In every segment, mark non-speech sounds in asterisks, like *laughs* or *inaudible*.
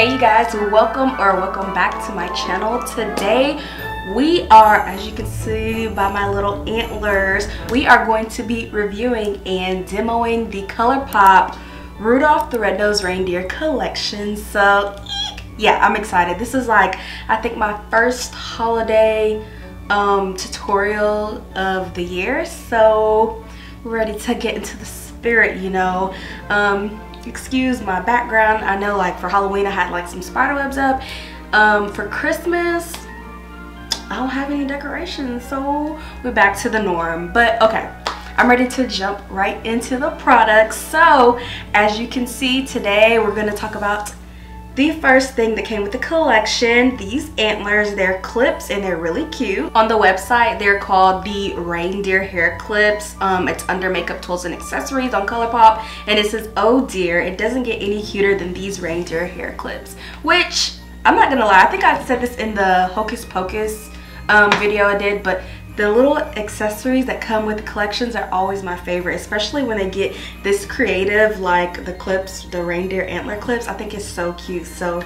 Hey you guys, welcome or welcome back to my channel. Today we are, as you can see by my little antlers, we are going to be reviewing and demoing the ColourPop Rudolph the Red-Nosed Reindeer collection. So yeah, I'm excited. This is like, I think my first holiday um, tutorial of the year. So we're ready to get into the spirit, you know. Um, excuse my background. I know like for Halloween I had like some spider webs up. Um, for Christmas, I don't have any decorations, so we're back to the norm. But okay, I'm ready to jump right into the products. So as you can see today, we're gonna talk about the first thing that came with the collection, these antlers, they're clips and they're really cute. On the website, they're called the reindeer hair clips. Um, it's under makeup tools and accessories on ColourPop and it says, oh dear, it doesn't get any cuter than these reindeer hair clips, which I'm not gonna lie, I think I said this in the Hocus Pocus um, video I did, but the little accessories that come with collections are always my favorite, especially when they get this creative like the clips, the reindeer antler clips. I think it's so cute. So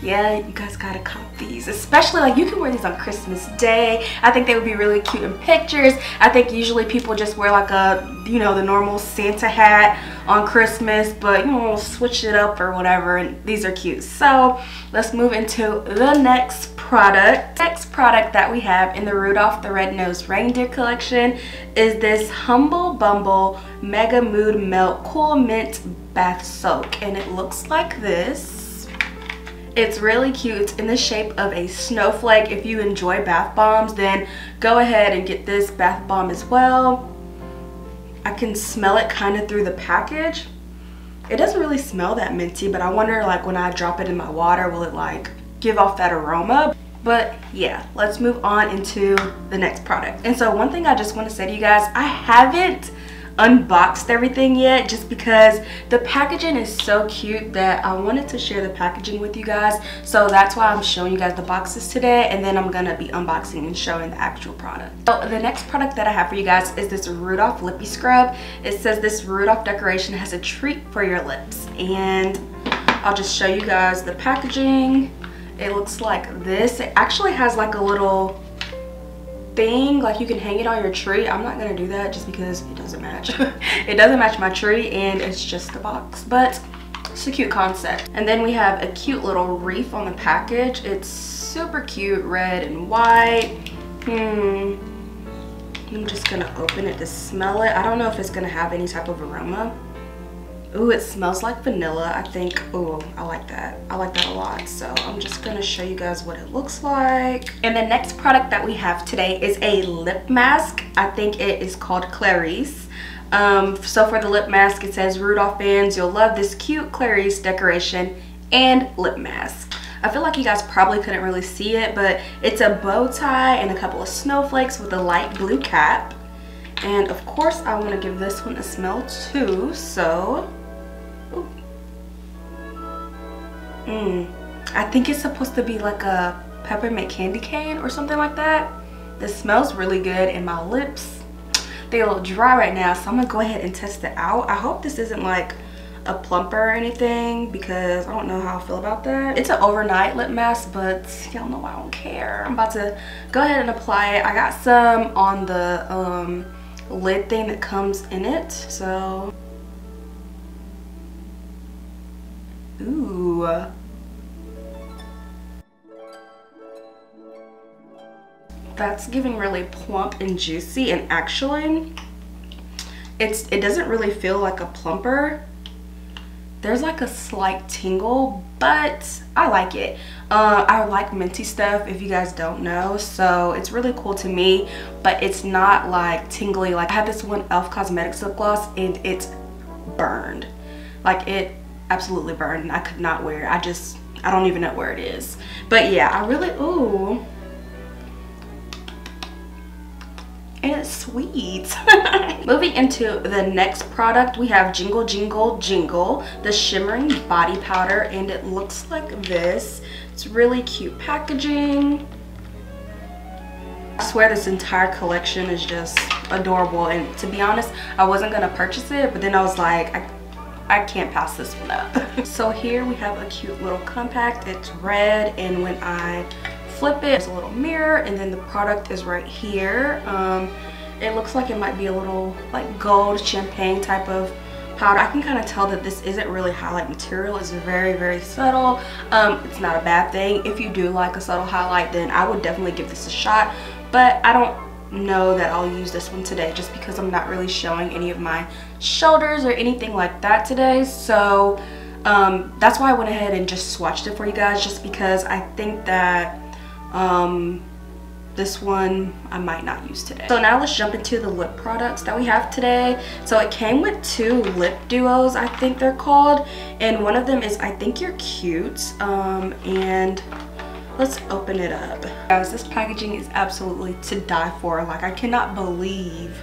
yeah, you guys gotta cop these. Especially like you can wear these on Christmas Day. I think they would be really cute in pictures. I think usually people just wear like a, you know, the normal Santa hat on Christmas, but you know, switch it up or whatever. And these are cute. So let's move into the next product. Next product that we have in the Rudolph the Red-Nosed Reindeer collection is this Humble Bumble Mega Mood Melt Cool Mint Bath Soak. And it looks like this. It's really cute. It's in the shape of a snowflake. If you enjoy bath bombs, then go ahead and get this bath bomb as well. I can smell it kind of through the package. It doesn't really smell that minty, but I wonder like when I drop it in my water, will it like give off that aroma. But yeah, let's move on into the next product. And so one thing I just want to say to you guys, I haven't unboxed everything yet just because the packaging is so cute that I wanted to share the packaging with you guys. So that's why I'm showing you guys the boxes today and then I'm gonna be unboxing and showing the actual product. So the next product that I have for you guys is this Rudolph Lippie Scrub. It says this Rudolph decoration has a treat for your lips and I'll just show you guys the packaging it looks like this it actually has like a little thing like you can hang it on your tree. I'm not gonna do that just because it doesn't match. *laughs* It doesn't match my tree and it's just a box. But it's a cute concept. And then we have a cute little wreath on the package. It's super cute red and white. Hmm. I'm just gonna open it to smell it. I don't know if it's gonna have any type of aroma Ooh, it smells like vanilla. I think, ooh, I like that. I like that a lot. So I'm just gonna show you guys what it looks like. And the next product that we have today is a lip mask. I think it is called Clarice. Um, so for the lip mask, it says, Rudolph fans, you'll love this cute Clarice decoration and lip mask. I feel like you guys probably couldn't really see it, but it's a bow tie and a couple of snowflakes with a light blue cap. And of course, I want to give this one a smell too, so Mmm. I think it's supposed to be like a peppermint candy cane or something like that. This smells really good and my lips, they're a little dry right now. So I'm gonna go ahead and test it out. I hope this isn't like a plumper or anything because I don't know how I feel about that. It's an overnight lip mask, but y'all know I don't care. I'm about to go ahead and apply it. I got some on the um, lid thing that comes in it. So, ooh. that's giving really plump and juicy and actually it's it doesn't really feel like a plumper there's like a slight tingle but I like it. Uh, I like minty stuff if you guys don't know so it's really cool to me but it's not like tingly. Like I have this one e.l.f. Cosmetics lip gloss and it's burned. Like it absolutely burned I could not wear it. I just I don't even know where it is. But yeah I really ooh and sweet. *laughs* Moving into the next product, we have Jingle Jingle Jingle, the shimmering body powder, and it looks like this. It's really cute packaging. I swear this entire collection is just adorable and to be honest I wasn't gonna purchase it but then I was like I, I can't pass this one up. *laughs* so here we have a cute little compact. It's red and when I flip it, it's a little mirror and then the product is right here. Um, it looks like it might be a little like gold champagne type of powder. I can kind of tell that this isn't really highlight material. It's very, very subtle. Um, it's not a bad thing. If you do like a subtle highlight, then I would definitely give this a shot. But I don't know that I'll use this one today just because I'm not really showing any of my shoulders or anything like that today. So um, that's why I went ahead and just swatched it for you guys just because I think that um, this one I might not use today. So now let's jump into the lip products that we have today. So it came with two lip duos, I think they're called. And one of them is I Think You're Cute. Um, and let's open it up. Guys, this packaging is absolutely to die for. Like I cannot believe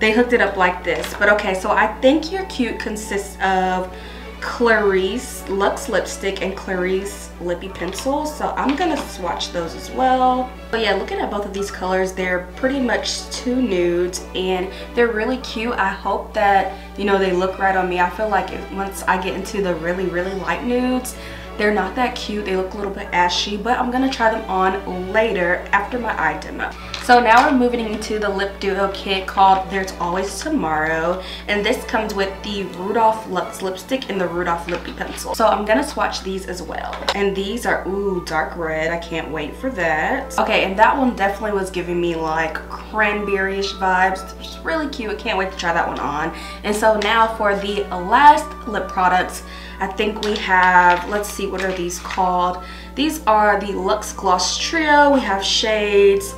they hooked it up like this. But okay, so I Think You're Cute consists of Clarice Lux Lipstick and Clarice Lippie Pencil. So I'm going to swatch those as well. But yeah, looking at both of these colors, they're pretty much two nudes and they're really cute. I hope that, you know, they look right on me. I feel like if, once I get into the really, really light nudes, they're not that cute. They look a little bit ashy, but I'm going to try them on later after my eye demo. So now we're moving into the lip duo kit called There's Always Tomorrow. And this comes with the Rudolph Lux lipstick and the Rudolph Lippie pencil. So I'm to swatch these as well. And these are, ooh, dark red. I can't wait for that. Okay, and that one definitely was giving me like cranberry-ish vibes. It's really cute. I can't wait to try that one on. And so now for the last lip products, I think we have, let's see, what are these called? These are the Lux Gloss Trio. We have shades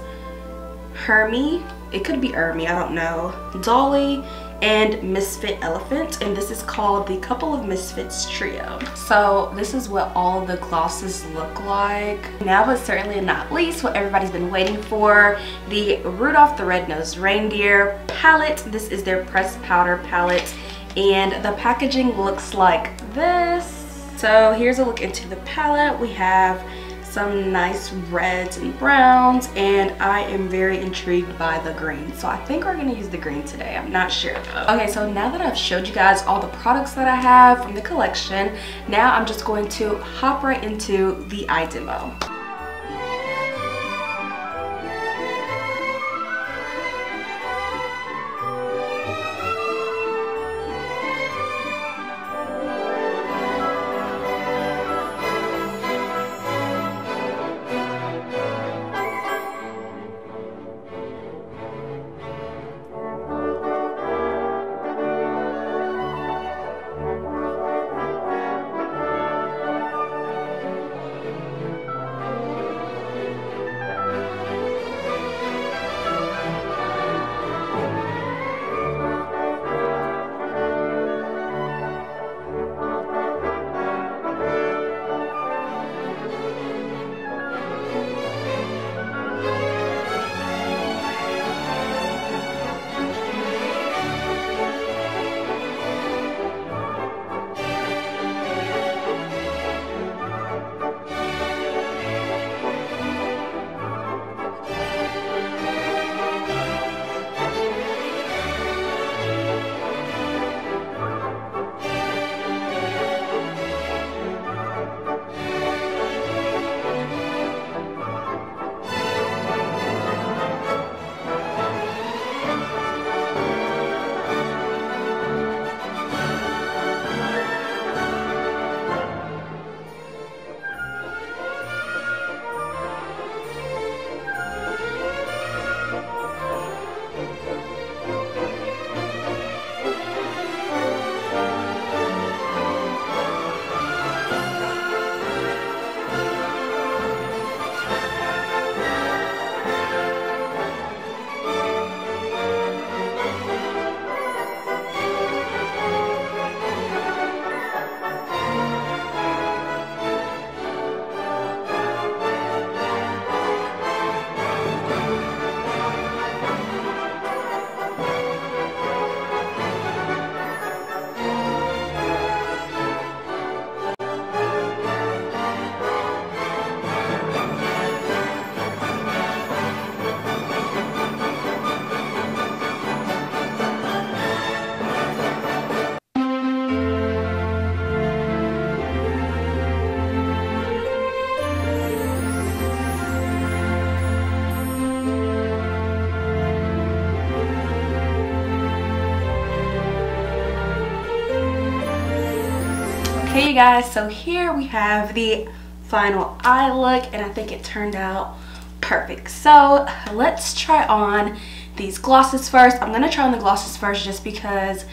Hermie. It could be Hermie, I don't know. Dolly and Misfit Elephant and this is called the Couple of Misfits Trio. So this is what all the glosses look like. Now but certainly not least what everybody's been waiting for, the Rudolph the Red-Nosed Reindeer palette. This is their pressed powder palette and the packaging looks like this. So here's a look into the palette. We have some nice reds and browns and I am very intrigued by the green. So I think we're gonna use the green today. I'm not sure okay so now that I've showed you guys all the products that I have from the collection now I'm just going to hop right into the eye demo Okay you guys, so here we have the final eye look and I think it turned out perfect. So let's try on these glosses first. I'm to try on the glosses first just because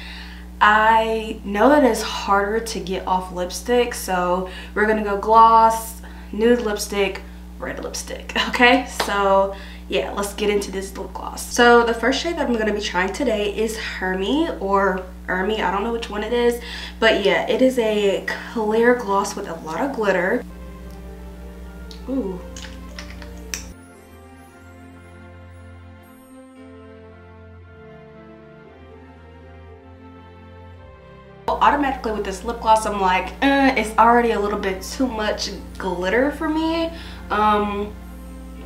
I know that it's harder to get off lipstick. So we're to go gloss, nude lipstick, red lipstick. *laughs* Okay, so yeah, let's get into this lip gloss. So the first shade that I'm to be trying today is Hermie or Ermi. I don't know which one it is. But yeah, it is a clear gloss with a lot of glitter. Ooh. automatically with this lip gloss i'm like eh, it's already a little bit too much glitter for me um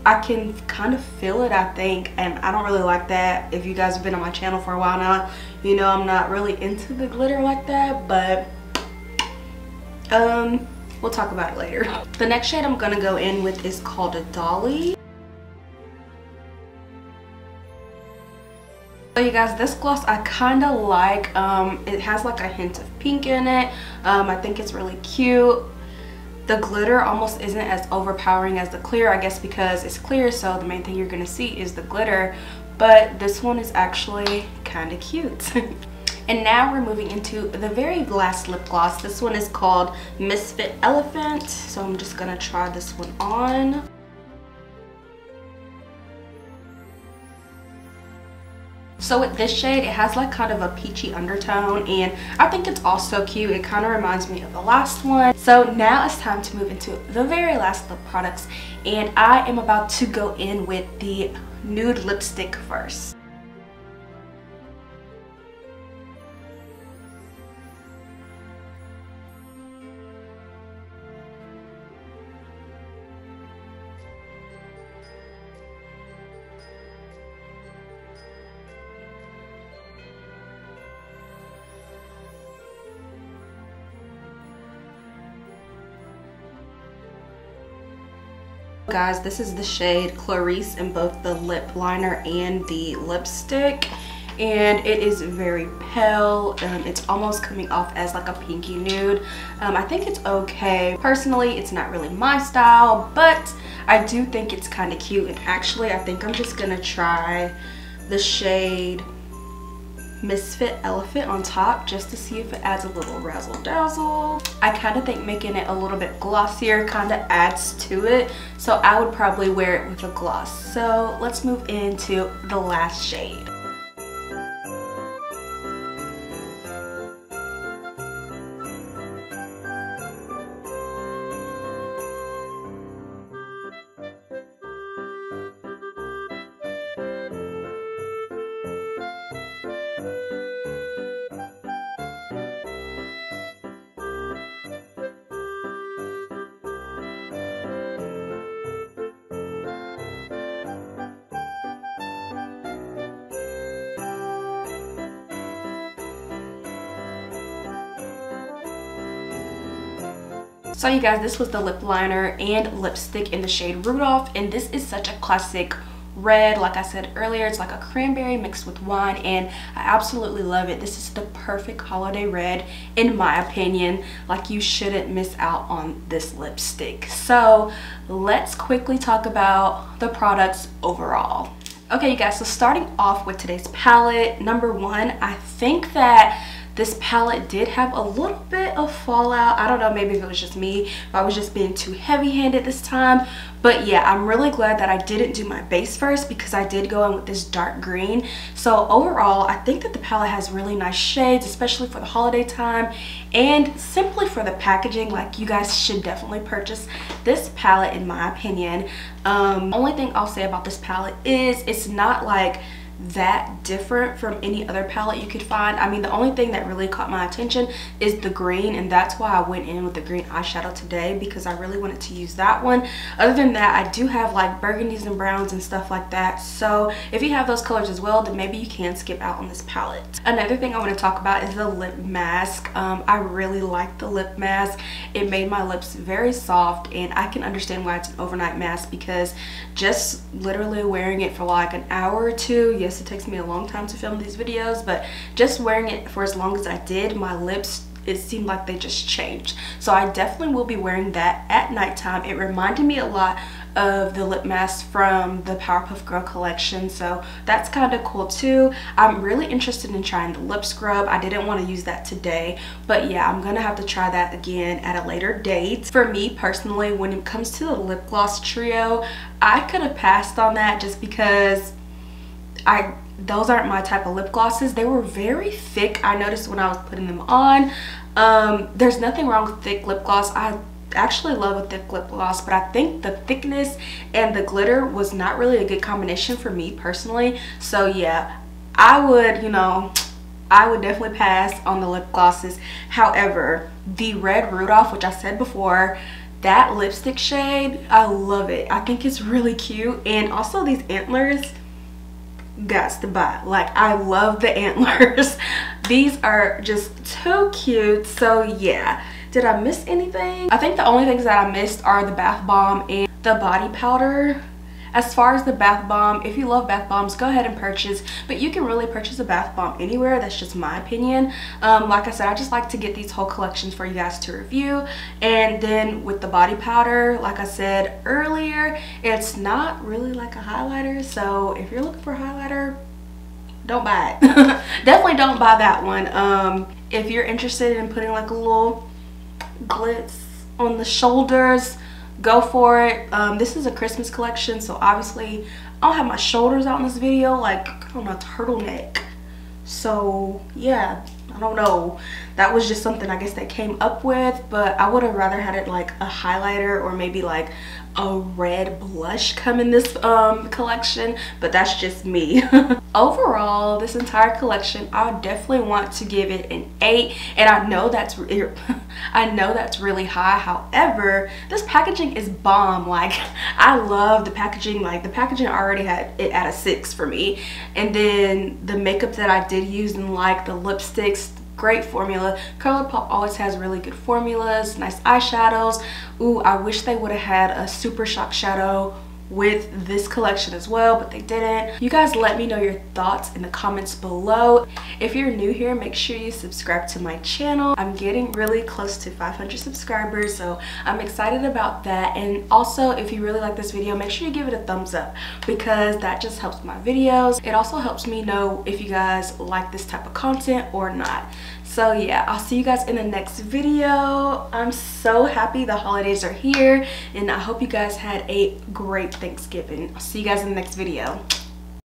I can kind of feel it I think and I don't really like that if you guys have been on my channel for a while now you know I'm not really into the glitter like that but um we'll talk about it later the next shade I'm gonna go in with is called a Dolly So you guys, this gloss I kind of like. Um, it has like a hint of pink in it. Um, I think it's really cute the glitter almost isn't as overpowering as the clear I guess because it's clear so the main thing you're gonna see is the glitter. But this one is actually kind of cute. *laughs* And now we're moving into the very last lip gloss. This one is called Misfit Elephant so I'm just gonna try this one on So with this shade, it has like kind of a peachy undertone and I think it's also cute. It kind of reminds me of the last one. So now it's time to move into the very last lip products and I am about to go in with the nude lipstick first. Guys, this is the shade Clarice in both the lip liner and the lipstick. And it is very pale. Um, it's almost coming off as like a pinky nude. Um, I think it's okay. Personally, it's not really my style, but I do think it's kind of cute. And actually, I think I'm just going to try the shade Misfit Elephant on top just to see if it adds a little razzle dazzle. I kind of think making it a little bit glossier kind of adds to it. So I would probably wear it with a gloss. So let's move into the last shade. So you guys, this was the lip liner and lipstick in the shade Rudolph. And this is such a classic red. Like i said earlier it's like a cranberry mixed with wine and i absolutely love it. This is the perfect holiday red in my opinion. Like you shouldn't miss out on this lipstick. So let's quickly talk about the products overall. Okay you guys so starting off with today's palette number one i think that this palette did have a little bit of fallout. I don't know, maybe if it was just me, if I was just being too heavy-handed this time. But yeah, I'm really glad that I didn't do my base first because I did go in with this dark green. So overall, I think that the palette has really nice shades, especially for the holiday time. And simply for the packaging, like you guys should definitely purchase this palette in my opinion. Um, only thing I'll say about this palette is it's not like that different from any other palette you could find. I mean, the only thing that really caught my attention is the green, and that's why I went in with the green eyeshadow today because I really wanted to use that one. Other than that, I do have like burgundies and browns and stuff like that. So if you have those colors as well, then maybe you can skip out on this palette. Another thing I want to talk about is the lip mask. Um, I really like the lip mask. It made my lips very soft, and I can understand why it's an overnight mask because just literally wearing it for like an hour or two, yes, it takes me a long time to film these videos, but just wearing it for as long as I did, my lips it seemed like they just changed. So I definitely will be wearing that at nighttime. It reminded me a lot of the lip mask from the Powerpuff Girl collection so that's kind of cool too I'm really interested in trying the lip scrub I didn't want to use that today but yeah I'm gonna have to try that again at a later date for me personally when it comes to the lip gloss trio I could have passed on that just because I those aren't my type of lip glosses. They were very thick. I noticed when I was putting them on. Um, there's nothing wrong with thick lip gloss. I actually love a thick lip gloss but I think the thickness and the glitter was not really a good combination for me personally. So yeah I would you know I would definitely pass on the lip glosses. However the red Rudolph which I said before that lipstick shade I love it. I think it's really cute. And also these antlers got to buy like I love the antlers *laughs* these are just too cute so yeah did I miss anything? I think the only things that I missed are the bath bomb and the body powder. As far as the bath bomb, if you love bath bombs, go ahead and purchase. But you can really purchase a bath bomb anywhere. That's just my opinion. Um, like I said, I just like to get these whole collections for you guys to review. And then with the body powder, like I said earlier, it's not really like a highlighter. So if you're looking for a highlighter, don't buy it. *laughs* Definitely don't buy that one. Um, if you're interested in putting like a little glitz on the shoulders go for it. Um, this is a christmas collection so obviously i don't have my shoulders out in this video like on a turtleneck. So yeah i don't know that was just something i guess that came up with but i would have rather had it like a highlighter or maybe like a red blush come in this um, collection but that's just me. *laughs* Overall this entire collection i definitely want to give it an 8 and i know that's *laughs* i know that's really high. However this packaging is bomb. Like *laughs* i love the packaging. Like the packaging already had it at a 6 for me. And then the makeup that i did use and like the lipsticks great formula. ColourPop always has really good formulas, nice eyeshadows. Ooh, I wish they would have had a Super Shock Shadow with this collection as well but they didn't. You guys let me know your thoughts in the comments below. If you're new here make sure you subscribe to my channel. I'm getting really close to 500 subscribers so i'm excited about that. And also if you really like this video make sure you give it a thumbs up because that just helps my videos. It also helps me know if you guys like this type of content or not so yeah i'll see you guys in the next video. I'm so happy the holidays are here and i hope you guys had a great thanksgiving. I'll see you guys in the next video